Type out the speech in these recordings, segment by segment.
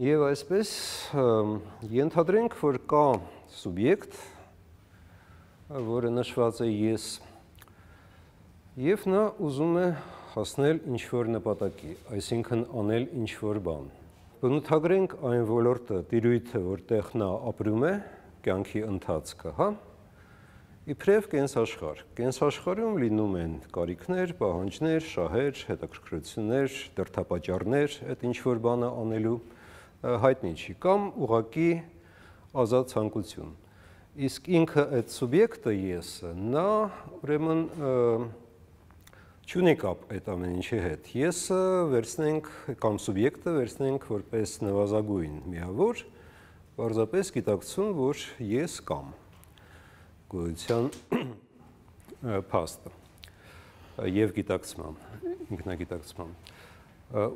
Եվ այսպես ենթադրենք, որ կա սուբյեկտ, որը նշված է ես, եւ նա ուզում է հասնել ինչ-որ նպատակի, այսինքն անել ինչ-որ բան։ Բնութագրենք այն ոլորտը, տիրույթը, որտեղ նա ապրում է, կյանքի ընթացքը, հա, իբրև կենսաշխար։ Կենսաշխարում լինում են կարիքներ, պահանջներ, շահեր, հետաքրքրություններ, դրդապատճառներ, այդ ինչ որ բանը անելու հայտնի չի կամ ուղակի ազատ ցանկություն։ Իսկ ինքը այդ սուբյեկտը եսը, նա ուրեմն չունի կապ այդ ամեն ինչի հետ։ Եսը վերցնենք կամ սուբյեկտը վերցնենք որպես նվազագույն միավոր, պարզապես գիտակցում, որ ես կամ գոյության փաստը եւ գիտակցման, ինքնագիտակցման։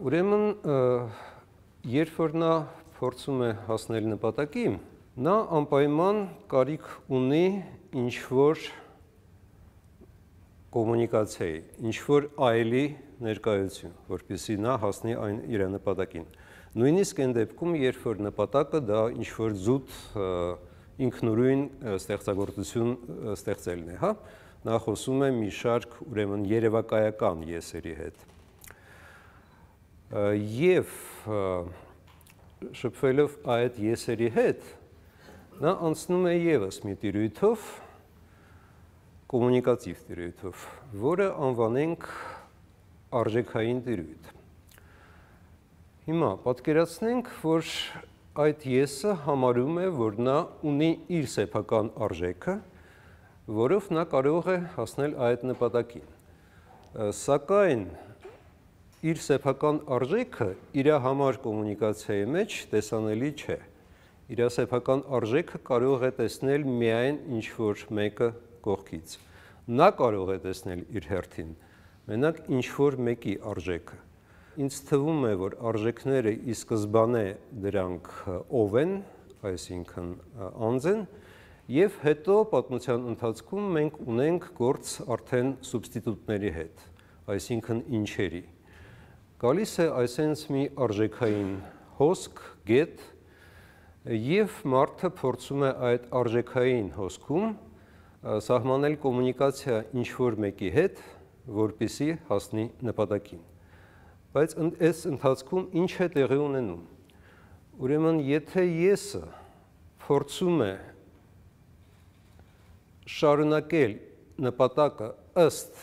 Ուրեմն երբ որ նա փորձում է հասնել նպատակի, նա անպայման կարիք ունի ինչ որ կոմունիկացիայի, ինչ որ այլի ներկայություն, որպեսզի նա հասնի այն իր նպատակին։ Նույնիսկ այն դեպքում, երբ որ նպատակը դա ինչ որ զուտ ինքնուրույն ստեղծագործություն ստեղծելն է, հա։ Նա խոսում է մի շարք ուրեմն երևակայական եսերի հետ։ Եվ շփվելով այդ եսերի հետ, նա անցնում է եւս մի տիրույթով կոմունիկատիվ տիրույթով, որը անվանենք արժեքային տիրույթ։ Հիմա պատկերացնենք, որ այդ եսը համարում է, որ նա ունի իր սեփական արժեքը, որով նա կարող է հասնել այդ նպատակին։ Սակայն իր սեփական արժեքը իր համար կոմունիկացիայի մեջ տեսանելի չէ։ Իր սեփական արժեքը կարող է տեսնել միայն ինչ որ մեկը կողքից։ Նա կարող է տեսնել իր հերթին մենակ ինչ որ մեկի արժեքը ինձ թվում է, որ արժեքները ի սկզբանե դրանք ով են, այսինքն անձ են, եւ հետո պատմության ընթացքում մենք ունենք գործ արդեն սուբստիտուտների հետ, այսինքն ինչերի։ Գալիս է այսենց մի արժեքային հոսք, գետ, եւ մարդը փորձում է այդ արժեքային հոսքում սահմանել կոմունիկացիա ինչ որ մեկի հետ, որպիսի հասնի նպատակին բայց այս ընթացքում ինչ է տեղի ունենում։ Ուրեմն, եթե եսը փորձում է շարունակել նպատակը ըստ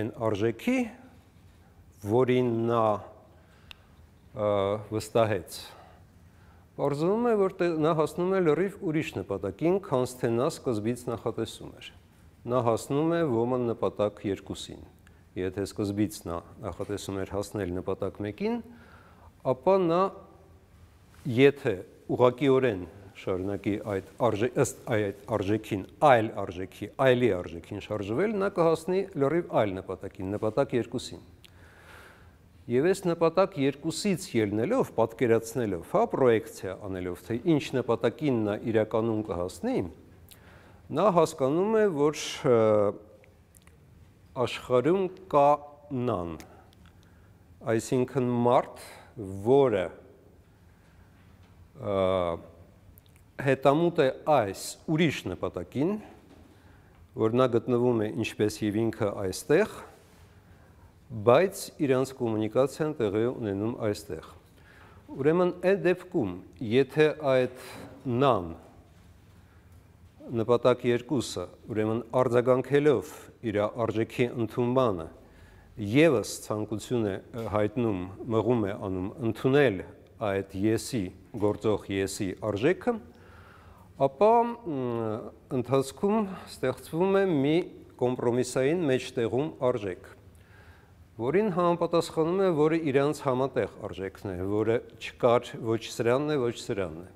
այն արժեքի, որին նա վստահեց, Պարզվում է, որ նա հասնում է լրիվ ուրիշ նպատակին, քան թե նա սկզբից նախատեսում էր։ Նա հասնում է ոմն նպատակ երկուսին եթե սկզբից նա նախատեսում էր հասնել նպատակ մեկին, ապա նա եթե ուղղակիորեն շարունակի այդ արժե ըստ այդ արժեքին, այլ արժեքի, այլի արժեքին շարժվել, նա կհասնի լրիվ այլ նպատակին, նպատակ երկուսին։ Եվ այս նպատակ երկուսից ելնելով, պատկերացնելով, հա, պրոյեկցիա անելով, թե ինչ նպատակին նա իրականում կհասնի, նա հասկանում է, որ աշխարհում կա նան, այսինքն մարդ, որը հետամուտ է այս ուրիշ նպատակին, որ նա գտնվում է ինչպես եւ ինքը այստեղ, բայց իրանց կոմունիկացիան տեղի ունենում այստեղ։ Ուրեմն այդ դեպքում, եթե այդ նան նպատակ երկուսը, ուրեմն արձագանքելով իր արժեքի ընդունմանը եւս ցանկություն է հայտնում, մղում է անում ընդունել այդ եսի գործող եսի արժեքը, ապա ընթացքում ստեղծվում է մի կոմպրոմիսային մեջտեղում արժեք, որին համապատասխանում է, որը իրանց համատեղ արժեքն է, որը չկար ոչ սրանն է, ոչ սրանն է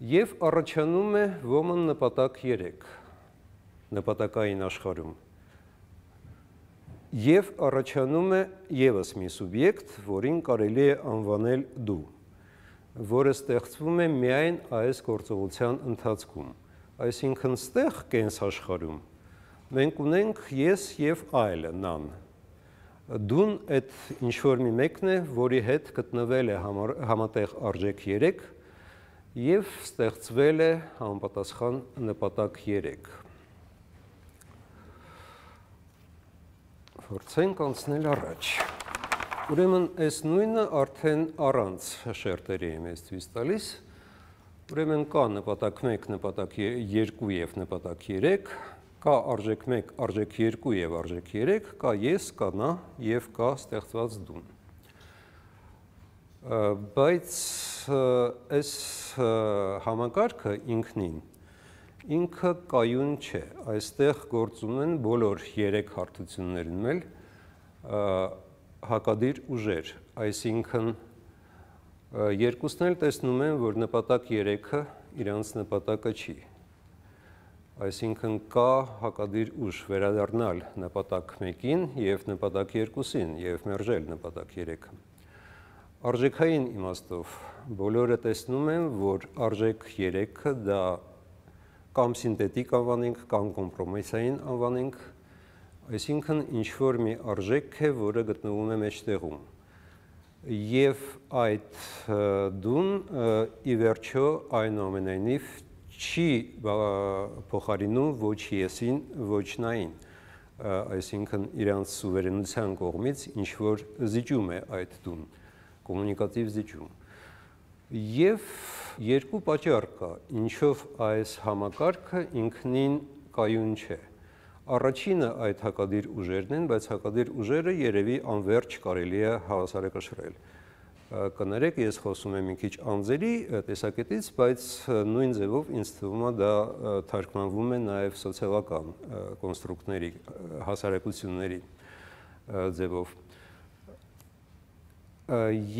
եւ առաջանում է ոմն նպատակ 3 նպատակային աշխարհում եւ առաջանում է եւս մի սուբյեկտ, որին կարելի է անվանել դու, որը ստեղծվում է միայն այս գործողության ընթացքում։ Այսինքն ստեղ կենս աշխարհում մենք ունենք ես եւ այլը նան, Դուն այդ ինչ որ մի մեկն է, որի հետ գտնվել է համատեղ արժեք 3 եւ ստեղծվել է համապատասխան նպատակ 3։ Փորձենք անցնել առաջ։ Ուրեմն այս նույնը արդեն առանց շերտերի եմ ես ցույց տալիս։ Ուրեմն կա նպատակ 1, նպատակ 2 եւ նպատակ 3, կա արժեք 1, արժեք 2 եւ արժեք 3, կա ես, կա նա եւ կա ստեղծված դուն։ Բայց այս համակարգը ինքնին ինքը կայուն չէ։ Այստեղ գործում են բոլոր 3 հարթություններն էլ հակադիր ուժեր, այսինքն երկուսն էլ տեսնում են, որ նպատակ 3-ը իրանց նպատակը չի։ Այսինքն կա հակադիր ուժ վերադառնալ նպատակ 1-ին եւ նպատակ 2-ին եւ մերժել նպատակ 3-ը։ Արժեքային իմաստով բոլորը տեսնում են, որ արժեք 3-ը դա կամ սինթետիկ անվանենք, կամ կոմպրոմիսային անվանենք, այսինքն ինչ որ մի արժեք է, որը գտնվում է մեջտեղում եւ այդ դուն ի վերջո այնուամենայնիվ չի փոխարինում ոչ եսին, ոչ նային այսինքն իրանց սուվերենության կողմից ինչ որ զիջում է այդ դուն կոմունիկատիվ զիջում եւ երկու պատճառ կա ինչով այս համակարգը ինքնին կայուն չէ Առաջինը այդ հակադիր ուժերն են, բայց հակադիր ուժերը երևի անverջ կարելի է հավասարակշռել։ Կներեք, ես խոսում եմ մի քիչ անձերի տեսակետից, բայց նույն ձևով ինձ թվում է դա թարգմանվում է նաև սոցիալական կոնստրուկտների, հասարակությունների ձևով։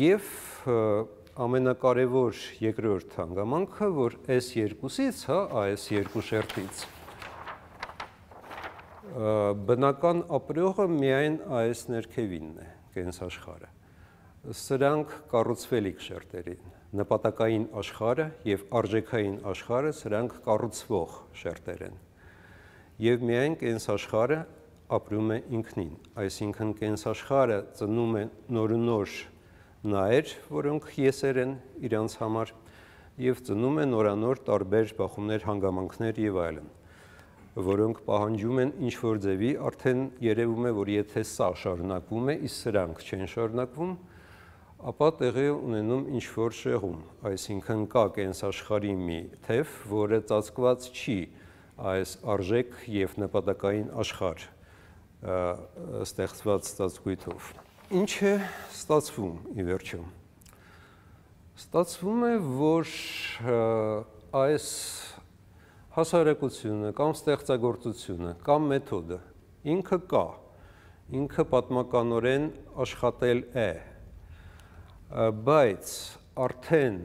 Եվ ամենակարևոր երկրորդ հանգամանքը, որ այս երկուսից, հա, այս երկու շերտից բնական ապրողը միայն այս ներքևինն է, կենսաշխարը։ Սրանք կառուցվելիք շերտերին, նպատակային աշխարը եւ արժեքային աշխարը սրանք կառուցվող շերտեր են։ Եվ միայն կենսաշխարը ապրում է ինքնին, այսինքն կենսաշխարը ծնում է նորունոր նայր, որոնք եսեր են իրանց համար եւ ծնում է նորանոր տարբեր բախումներ, հանգամանքներ եւ այլն որոնք պահանջում են ինչ որ ձևի, արդեն երևում է, որ եթե սա շարունակվում է, իսկ սրանք չեն շարունակվում, ապա տեղի ունենում ինչ որ շեղում, այսինքն կա կենսաշխարի մի թև, որը ծածկված չի այս արժեք եւ նպատակային աշխարհ ստեղծված ծածկույթով։ Ինչ է ստացվում ի վերջո։ Ստացվում է, որ այս հասարակությունը կամ ստեղծագործությունը կամ մեթոդը ինքը կա ինքը պատմականորեն աշխատել է բայց արդեն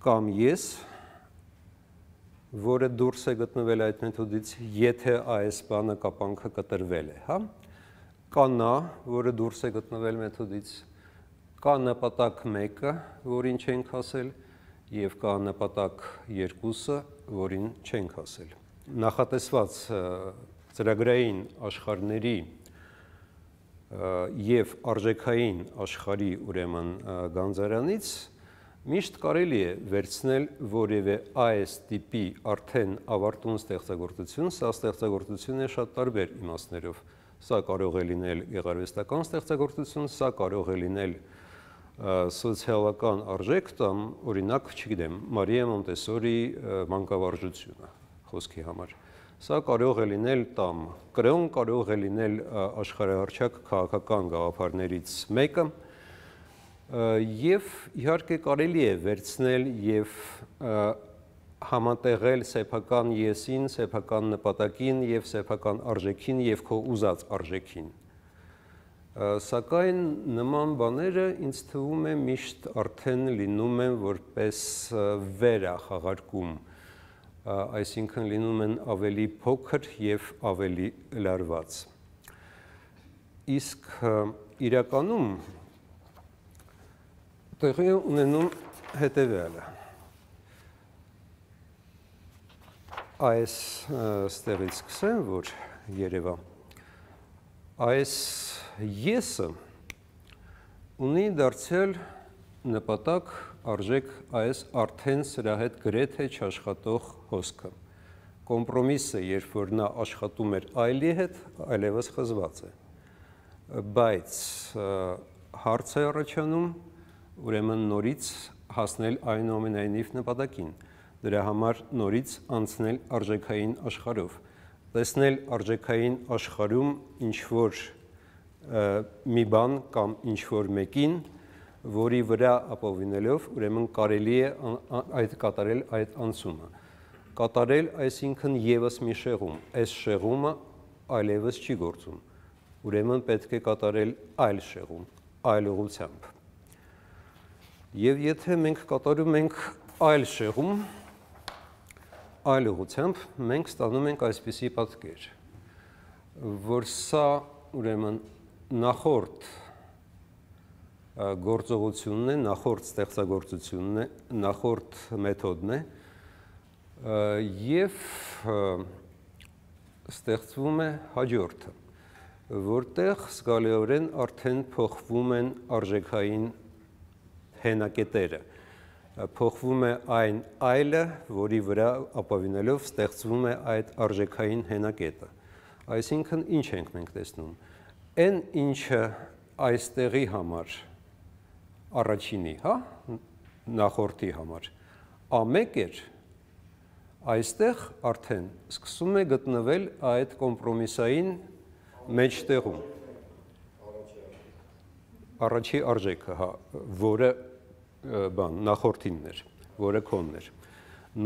կամ ես որը դուրս է գտնվել այդ մեթոդից եթե այս բանը կապանքը կտրվել է հա? Կա նա որը դուրս է գտնվել մեթոդից կա նպատակ 1-ը որին չենք ասել եւ կա նպատակ երկուսը, որին չենք ասել։ Նախատեսված ծրագրային աշխարհների եւ արժեքային աշխարհի ուրեմն գանձարանից միշտ կարելի է վերցնել որևէ այս տիպի արդեն ավարտուն ստեղծագործություն, սա ստեղծագործություն է շատ տարբեր իմաստներով։ Սա կարող է լինել գեղարվեստական ստեղծագործություն, սա կարող է լինել սոցիալական արժեք կամ օրինակ, չգիտեմ, Մարիա Մոնտեսորի մանկավարժությունը խոսքի համար։ Սա կարող է լինել տամ. Կրոն, կարող է լինել աշխարհահռչակ քաղաքական գաղափարներից մեկը եւ իհարկե կարելի է վերցնել եւ համատեղել սեփական եսին, սեփական նպատակին եւ սեփական արժեքին եւ քո ուզած արժեքին Սակայն նման բաները ինձ թվում է միշտ արդեն լինում են որպես վերախաղարկում, այսինքն լինում են ավելի փոքր եւ ավելի լարված։ Իսկ իրականում տեղի ունենում հետևյալը։ Այս ստեղից սկսեմ, որ Երևան այս եսը ունի դարձել նպատակ արժեք այս արդեն սրա հետ գրեթե չաշխատող հոսքը։ Կոմպրոմիսը, երբ որ նա աշխատում էր այլի հետ, այլևս խզված է։ Բայց հարց է առաջանում, ուրեմն նորից հասնել այնուամենայնիվ նպատակին։ Դրա համար նորից անցնել արժեքային աշխարհով տեսնել արժեքային աշխարհում ինչ որ մի բան կամ ինչ որ մեկին, որի վրա ապավինելով, ուրեմն կարելի է այդ կատարել այդ անցումը։ Կատարել այսինքն եւս մի շեղում, այս շեղումը այլևս չի գործում։ Ուրեմն պետք է կատարել այլ շեղում, այլ ուղությամբ։ Եվ եթե մենք կատարում ենք այլ շեղում, այլ ուղությամբ մենք ստանում ենք այսպիսի պատկեր, որ սա ուրեմն նախորդ գործողությունն է, նախորդ ստեղծագործությունն է, նախորդ մեթոդն է եւ ստեղծվում է հաջորդը, որտեղ զգալիորեն արդեն փոխվում են արժեքային հենակետերը փոխվում է այն այլը, որի վրա ապավինելով ստեղծվում է այդ արժեքային հենակետը։ Այսինքն ինչ ենք մենք տեսնում։ Այն ինչը այստեղի համար առաջինի, հա, նախորդի համար ամեկ էր, այստեղ արդեն սկսում է գտնվել այդ կոմպրոմիսային մեջտեղում առաջի արժեքը, հա, որը բան նախորդինն էր, որը քոնն էր։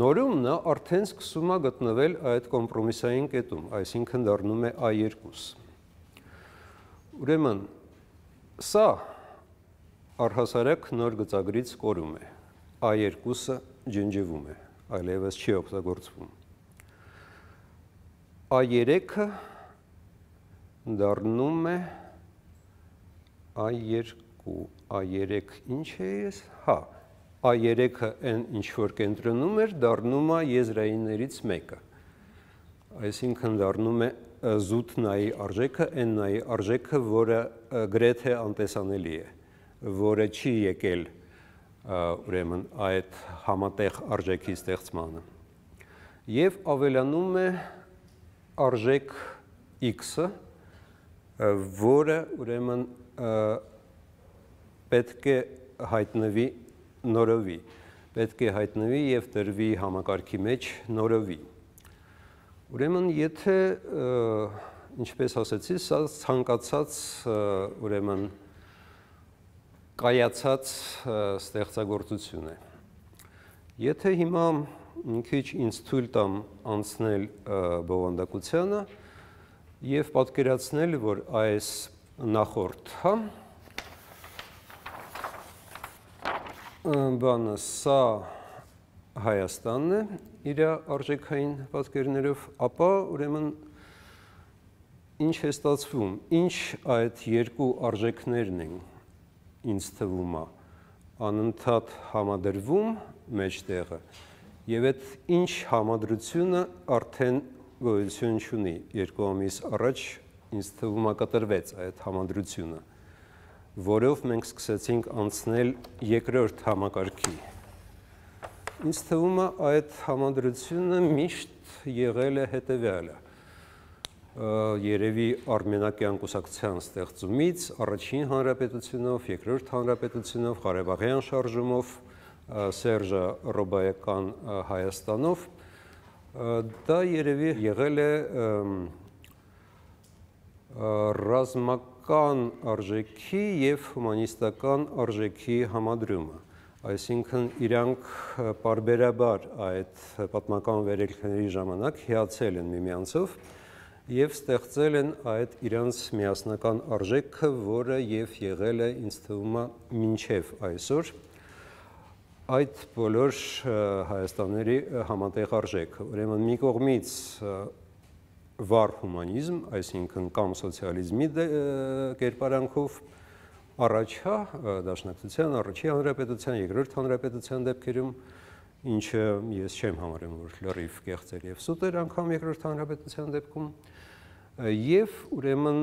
Նորում նա արդեն սկսում է գտնվել այդ կոմպրոմիսային կետում, այսինքն դառնում է A2։ Ուրեմն սա առհասարակ նոր գծագրից կորում է։ A2-ը ջնջվում է, այլևս չի օգտագործվում։ A3-ը դառնում է A2 A3 ինչ է ես, հա, A3-ը այն ինչ որ կենտրոնում էր, դառնում է եզրայիններից մեկը։ Այսինքն դառնում է զուտ նայի արժեքը, այն նայի արժեքը, որը գրեթե անտեսանելի է, որը չի եկել ուրեմն այդ համատեղ արժեքի ստեղծմանը։ Եվ ավելանում է արժեք x-ը, որը ուրեմն պետք է հայտնվի նորովի, պետք է հայտնվի եւ տրվի համակարգի մեջ նորովի։ Ուրեմն եթե ինչպես ասեցի, սա ցանկացած ուրեմն կայացած ստեղծագործություն է։ Եթե հիմա մի քիչ ինձ թույլ տամ անցնել բովանդակությանը եւ պատկերացնել, որ այս նախորդ, հա, բանը սա Հայաստանն է իր արժեքային պատկերներով, ապա ուրեմն ինչ է ստացվում, ինչ այդ երկու արժեքներն են ինձ թվում է անընդհատ համադրվում մեջտեղը եւ այդ ինչ համադրությունը արդեն գոյություն ունի երկու ամիս առաջ ինձ թվում է կտրվեց այդ համադրությունը որով մենք սկսեցինք անցնել երկրորդ համակարգի։ Ինձ թվում է այդ համանդրությունը միշտ եղել է հետևյալը երևի արմենակյան կուսակցության ստեղծումից առաջին հանրապետությունով, երկրորդ հանրապետությունով, Ղարաբաղյան շարժումով, Սերժը Ռոբայական Հայաստանով դա երևի եղել է ռազմակ պատմական արժեքի եւ հումանիստական արժեքի համադրումը այսինքն իրանք parberabar այդ պատմական վերելքների ժամանակ հիացել են միմյանցով եւ ստեղծել են այդ իրանց միասնական արժեքը, որը եւ եղել է ինձ թվում է մինչեւ այսօր այդ բոլոր Հայաստանների համատեղ արժեքը։ Ուրեմն մի կողմից վառ հումանիզմ, այսինքն կամ սոցիալիզմի կերպարանքով առաջա դաշնակցության, առաջի հանրապետության, երկրորդ հանրապետության դեպքերում, ինչը ես չեմ համարում, որ լրիվ կեղծ էր եւ սուտ էր անգամ երկրորդ հանրապետության դեպքում, եւ ուրեմն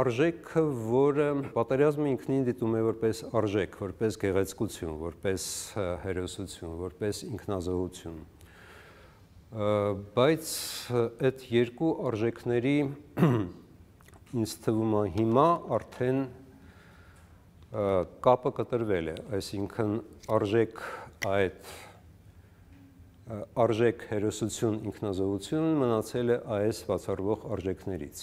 արժեքը, որը պատերազմը ինքնին դիտում է որպես արժեք, որպես գեղեցկություն, որպես հերոսություն, որպես ինքնազոհություն բայց այդ երկու արժեքների ինձ թվում է հիմա արդեն կապը կտրվել է, այսինքն արժեք այդ արժեք հերոսություն ինքնազոհություն մնացել է այս բացառվող արժեքներից։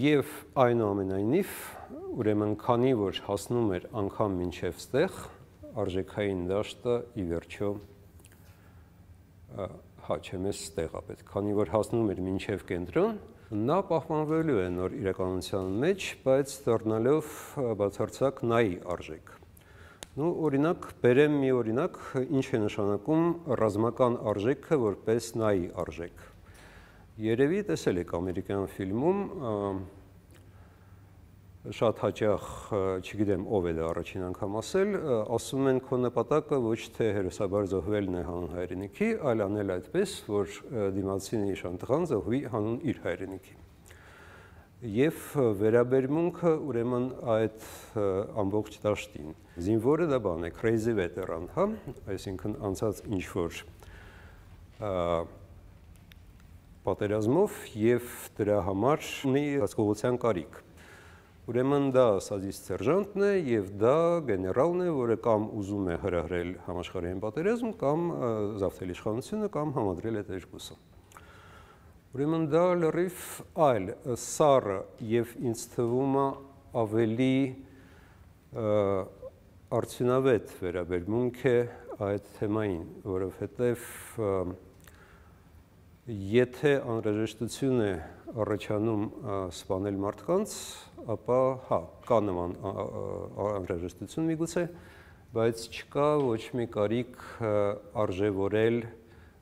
Եվ այնուամենայնիվ, ուրեմն քանի որ հասնում էր անգամ մինչև ստեղ արժեքային դաշտը ի վերջո հա չեմ ես ստեղ է պետք, քանի որ հասնում էր մինչև կենտրոն, նա պահպանվելու է նոր իրականության մեջ, բայց դառնալով բացարձակ նայի արժեք։ Ну, օրինակ, բերեմ մի օրինակ, ինչ է նշանակում ռազմական արժեքը որպես նայի արժեք։ Երևի տեսել եք ամերիկյան ֆիլմում շատ հաճախ, չգիտեմ ով է դա առաջին անգամ ասել, ասում են քո նպատակը ոչ թե հերոսաբար զոհվելն է հանուն հայրենիքի, այլ անել այդպես, որ դիմացին նշան տղան զոհվի հանուն իր հայրենիքի։ Եվ վերաբերմունքը ուրեմն այդ ամբողջ դաշտին։ Զինվորը դա բան է, crazy veteran, հա, այսինքն անցած ինչ որ պատերազմով եւ դրա համար ունի հասկողության կարիք Ուրեմն դա սազիս սերժանտն է եւ դա գեներալն է, որը կամ ուզում է հրահրել համաշխարհային պատերազմ, կամ զավթել իշխանությունը, կամ համադրել այդ երկուսը։ Ուրեմն դա լրիվ այլ սառը եւ ինձ թվում է ավելի արդյունավետ վերաբերմունք է այդ թեմային, որովհետեւ եթե անհրաժեշտություն է առաջանում սպանել մարդկանց, ապա հա, կա նման անհրաժեշտություն միգուցե, բայց չկա ոչ մի կարիք արժևորել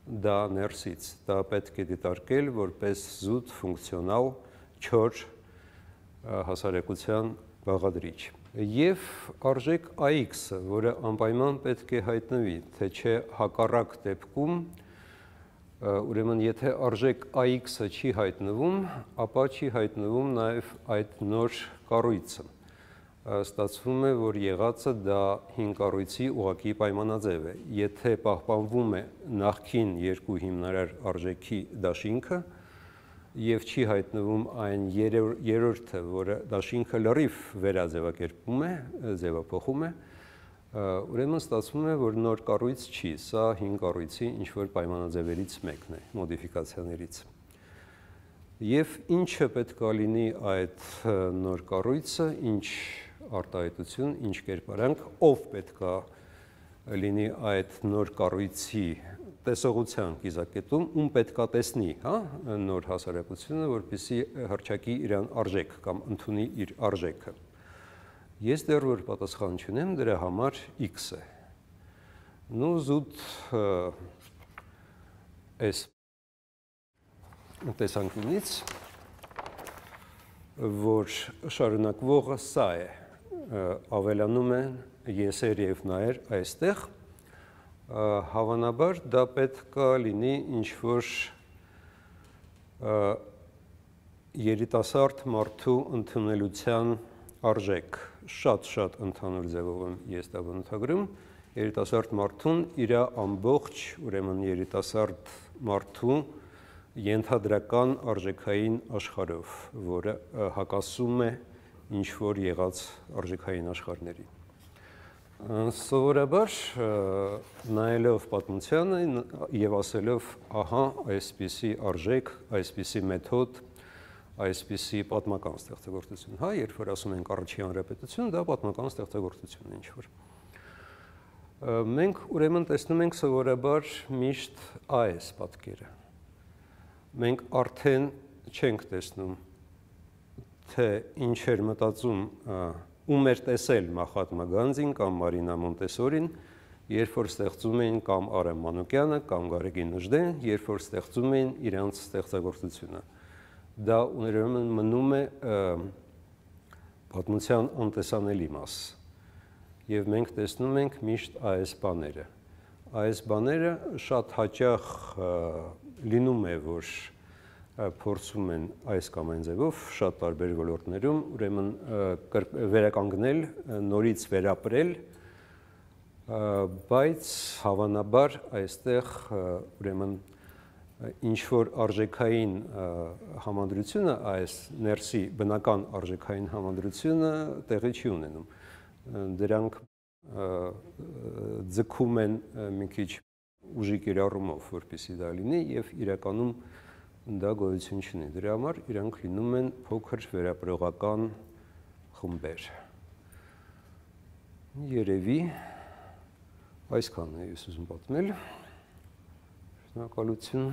դա ներսից։ Դա պետք է դիտարկել որպես զուտ ֆունկցիոնալ չոր հասարակության բաղադրիչ։ Եվ արժեք AX-ը, որը անպայման պետք է հայտնվի, թե չէ հակառակ դեպքում ուրեմն եթե արժեք AX-ը չի հայտնվում, ապա չի հայտնվում նաև այդ նոր կառույցը։ Ստացվում է, որ եղածը դա հին կառույցի ուղակի պայմանաձև է։ Եթե պահպանվում է նախքին երկու հիմնարար արժեքի դաշինքը եւ չի հայտնվում այն երրորդը, որը դաշինքը լրիվ վերաձևակերպում է, ձևափոխում է, ուրեմն ստացվում է, որ նոր կառույց չի, սա հին կառույցի ինչ որ պայմանաձևերից մեկն է, մոդիֆիկացիաներից։ Եվ ինչը պետք է լինի այդ նոր կառույցը, ինչ արտահայտություն, ինչ կերպարանք, ով պետք է լինի այդ նոր կառույցի տեսողության կիզակետում, ում պետք է տեսնի, հա, նոր հասարակությունը, որպեսի հրճակի իրան արժեք կամ ընդունի իր արժեքը։ Ես դեռ որ պատասխան չունեմ, դրա համար x է։ Ну զուտ այս տեսանկյունից որ շարունակվողը սա է ավելանում են եսեր եւ նաեր այստեղ հավանաբար դա պետք է լինի ինչ որ երիտասարդ մարդու ընդունելության արժեք շատ-շատ ընդհանուր ձևով եմ ես դա բնութագրում երիտասարդ մարդուն իր ամբողջ ուրեմն երիտասարդ մարդու ենթադրական արժեքային աշխարհով, որը հակասում է ինչ որ եղած արժեքային աշխարհների։ Սովորաբար նայելով պատմությանը եւ ասելով, ահա, այսպիսի արժեք, այսպիսի մեթոդ, այսպիսի պատմական ստեղծագործություն, հա, երբ որ ասում ենք առաջի հանրապետություն, դա պատմական ստեղծագործություն է ինչ որ։ Մենք ուրեմն տեսնում ենք սովորաբար միշտ այս պատկերը։ Մենք արդեն չենք տեսնում թե ինչ էր մտածում ում էր տեսել Մախատմա Գանձին կամ Մարինա Մոնտեսորին, երբ որ ստեղծում էին կամ Արեմ Մանուկյանը կամ Գարեգին Նժդեն, երբ որ ստեղծում էին իրանց ստեղծագործությունը դա ուրեմն մնում է պատմության անտեսանելի մաս։ Եվ մենք տեսնում ենք միշտ այս բաները։ Այս բաները շատ հաճախ լինում է, որ փորձում են այս կամ այն ձևով շատ տարբեր ոլորտներում ուրեմն վերականգնել, նորից վերապրել, բայց հավանաբար այստեղ ուրեմն ինչ որ արժեքային համանդրությունը այս ներսի բնական արժեքային համանդրությունը տեղի չի ունենում դրանք ձգում են մի քիչ ուժի կիրառումով որպեսի դա լինի եւ իրականում դա գոյություն չունի։ Դրա համար իրանք լինում են փոքր վերապրողական խմբեր։ Երևի այսքանն է ես ուզում պատմել։ Շնորհակալություն։